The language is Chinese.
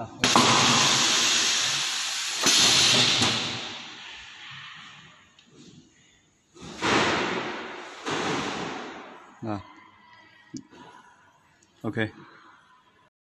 啊。啊，OK。